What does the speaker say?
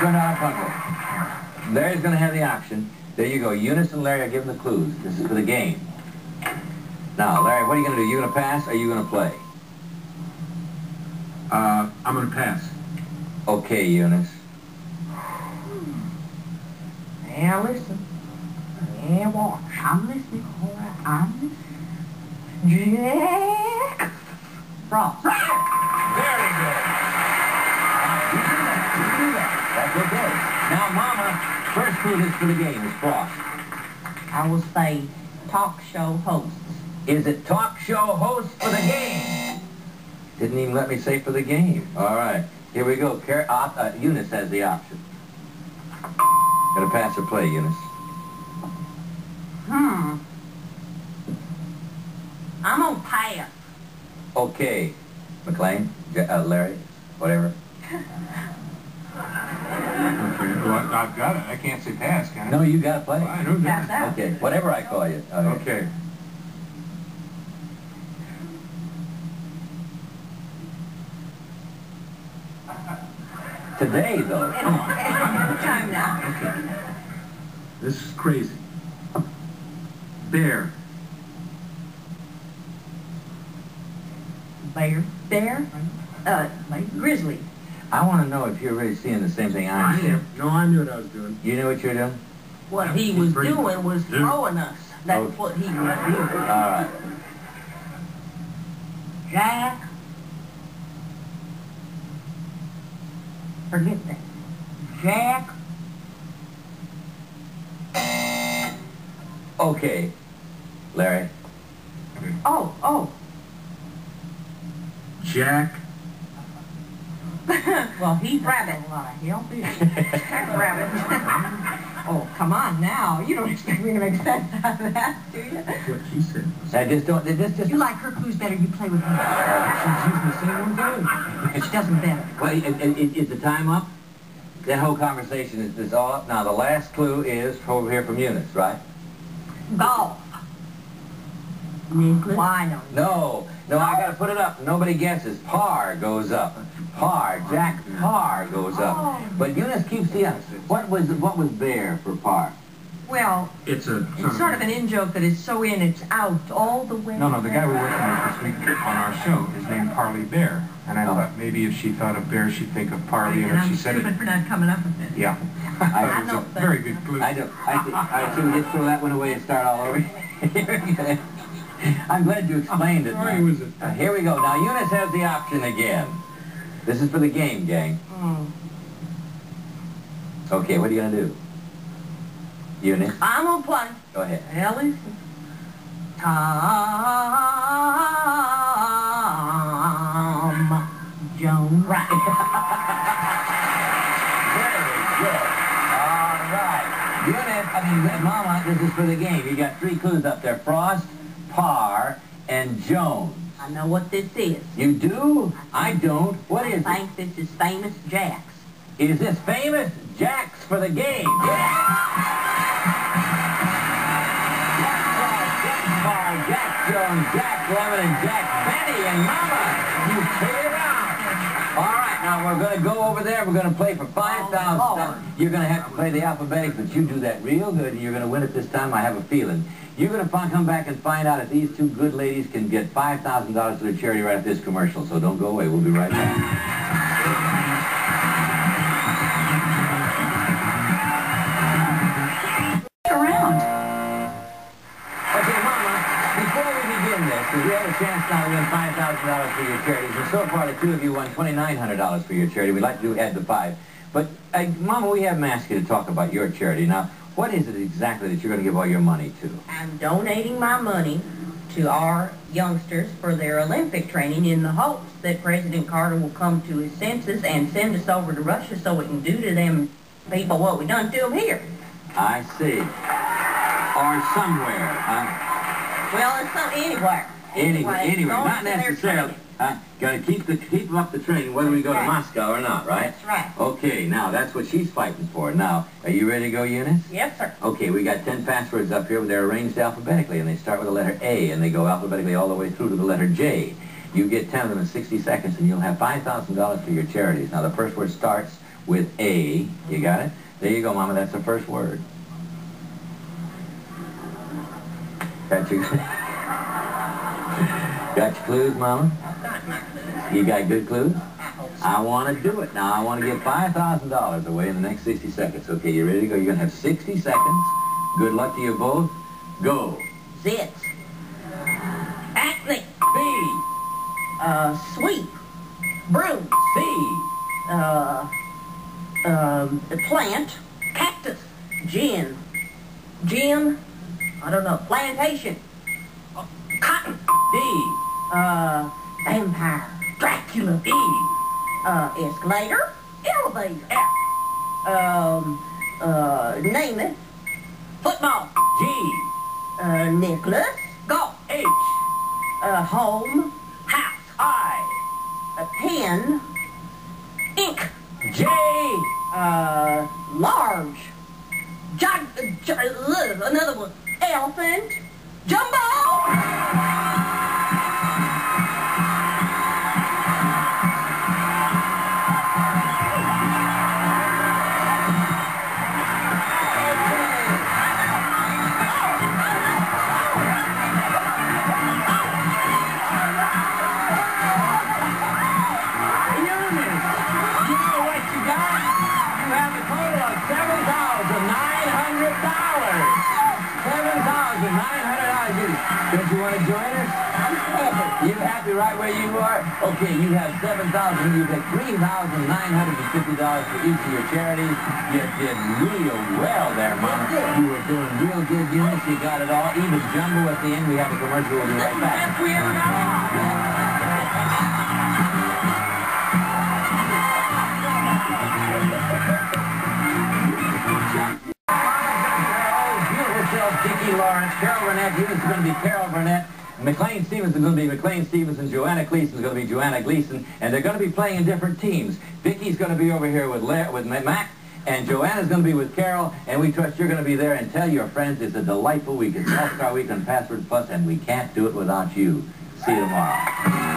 $200 puzzle. Larry's going to have the option. There you go. Eunice and Larry are giving the clues. This is for the game. Now, Larry, what are you going to do? You going to pass or are you going to play? Uh, I'm going to pass. Okay, Eunice. Now listen. Yeah, watch. I'm listening. All right, I'm listening. Jack Frost. Okay. Now, Mama, first clue is for the game is Frost. I will say talk show hosts. Is it talk show host for the game? Didn't even let me say for the game. All right. Here we go. Car uh, uh, Eunice has the option. Gonna pass or play, Eunice? Hmm. I'm on pass. Okay. McLean? Uh, Larry? Whatever. Okay, well, I- I've got it. I can't say pass, can I? No, you gotta play. I know Pass that. Okay. Whatever I call you. Okay. Okay. Today, though. Come on. Time now. This is crazy. Bear. Bear. Bear. Uh, like grizzly. I want to know if you're really seeing the same thing I I'm am. No, I knew what I was doing. You knew what you were doing? What he was doing was throwing us. That's Okay. what he was doing. All right. Jack. Forget that. Jack. Okay. Larry. Oh, oh. Jack. well, he's rabbit. A lot of help Jack Rabbit. oh, come on now. You don't expect me to make sense out of that, do you? That's what she said. I just don't. This just. You like her clues better, you play with her. She's using the same one too. She doesn't better. Well, i- i- i- is the time up? That whole conversation is, is all up. Now, the last clue is over here from Eunice, right? Golf. Necklace? Why no? No, no, I gotta put it up. Nobody guesses. Par goes up. Par, Jack Paar goes up. Oh. But Eunice keeps the What was what was bear for par? Well, It's a it's sort of an in joke that is so in it's out all the way. No, no, the guy we're working with this week on our show is named Parley Bear. And I Oh. thought maybe if she thought of bear, she'd think of Parley, and if she said it, for not coming up with it. yeah. I, It was a think very good clue. I don't. I think. I should we just throw that one away and start all over. I'm glad you explained it. Sorry, now. was it- Uh, here we go. Now Eunice has the option again. This is for the game, gang. Mm. Okay, what are you gonna do? Eunice, I'm gonna play. go ahead. Ellie. Tom Jones. Right. Very good. All right. Eunice, I mean, Mama, this is for the game. You got three clues up there. Frost, Parr, and Jones. I know what this is. You do? I don't. What is I it? think this is famous Jacks. Is this famous Jacks for the game? Yeah! Jack Paar, Jack Jones, Jack Lemmon, and Jack Benny, and Mama, you figured we're going to go over there. We're going to play for five oh, thousand. Lord. You're going to have to play the alphabetic, but you do that real good. and You're going to win it this time. I have a feeling. You're going to come back and find out if these two good ladies can get five thousand dollars to the charity right at this commercial. So don't go away. We'll be right back. Chance now to win $5,000 for your charity. and so far the two of you won $2,900 for your charity. We'd like to add the five. But, uh, Mama, we haven't asked you to talk about your charity. Now, what is it exactly that you're going to give all your money to? I'm donating my money to our youngsters for their Olympic training in the hopes that President Carter will come to his senses and send us over to Russia so we can do to them people what we done to them here. I see. Or somewhere, huh? Well, it's some anywhere. Anyway, anyway, going not necessarily. Huh? Got to keep the keep them up the training, whether we go to Moscow or not, right? That's right. Okay, now that's what she's fighting for. Now, are you ready to go, Eunice? Yes, sir. Okay, we got 10 passwords up here. They're arranged alphabetically, and they start with the letter A, and they go alphabetically all the way through to the letter J. You get 10 of them in 60 seconds, and you'll have $5,000 for your charities. Now, the first word starts with A. You got it? There you go, Mama. That's the first word. Got your, got your clues, Mama? You got good clues? I want to do it. Now, I want to give $5,000 away in the next 60 seconds. Okay, you ready to go? You're going to have 60 seconds. Good luck to you both. Go. Zits. Acne. B. Uh, sweep. Broom. C. Uh, um, plant. Cactus. Gin. Gin. I don't know. Plantation. Uh, Cotton. D. Uh, vampire. Dracula. E. Uh, escalator. Elevator. F. Um, uh, name it. Football. G. Uh, necklace. Golf. H. Uh, home. House. I. A pen. Ink. J. Uh, large. Uh, uh, another one. Elephant. Jumbo. Don't you want to join us? I'm happy. Right where you are? Okay, you have seven thousand. You get three thousand nine hundred and fifty dollars for each of your charities. You did real well there, Mama. You were doing real good Eunice. You got it all. Even jumbo at the end. We have a commercial. We'll be right back. Lawrence, Carol Burnett, Eunice is going to be Carol Burnett, McLean Stevenson is going to be McLean Stevenson, and Joanna Gleason is going to be Joanna Gleason, and they're going to be playing in different teams. Vicki's going to be over here with La- with Mac, and Joanna's going to be with Carol, and we trust you're going to be there, and tell your friends it's a delightful week. It's All-Star Week on Password Plus, and we can't do it without you. See you tomorrow.